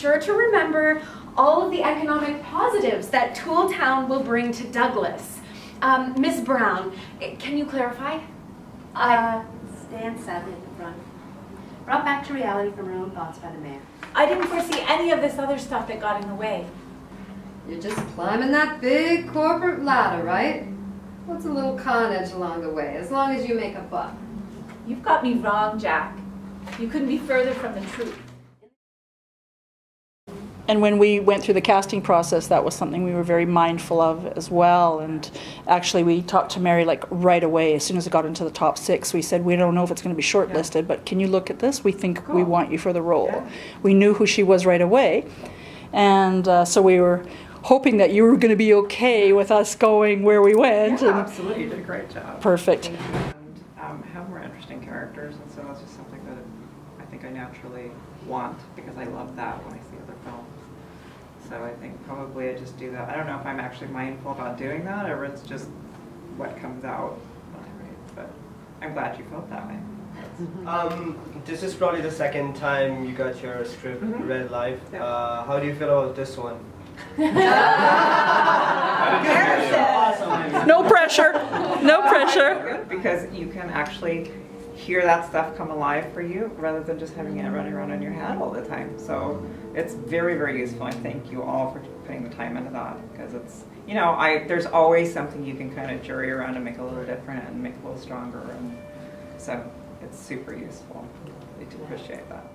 sure to remember all of the economic positives that Tool Town will bring to Douglas. Um, Ms. Brown, eh, can you clarify? Uh, stand sadly at the front. Brought back to reality from her own thoughts by the mayor. I didn't foresee any of this other stuff that got in the way. You're just climbing that big corporate ladder, right? What's a little carnage along the way, as long as you make a buck? You've got me wrong, Jack. You couldn't be further from the truth. And when we went through the casting process, that was something we were very mindful of as well. And actually, we talked to Mary like right away. As soon as it got into the top six, we said, We don't know if it's going to be shortlisted, but can you look at this? We think we want you for the role. We knew who she was right away. And uh, so we were hoping that you were going to be okay with us going where we went. Yeah, and absolutely. You did a great job. Perfect. And um, have more interesting characters, and so that's just something that I think I naturally want because I love that when I see other films. So I think probably I just do that. I don't know if I'm actually mindful about doing that or it's just what comes out when I write, but I'm glad you felt that way. Um, this is probably the second time you got your script Mhm. read live. Yeah. Uh, how do you feel about this one? No pressure. No pressure. Good, Because you can actually hear that stuff come alive for you rather than just having it running around in your head all the time. So it's very, very useful. I thank you all for putting the time into that because it's, you know, I there's always something you can kind of jury around and make a little different and make a little stronger. And so it's super useful. I do appreciate that.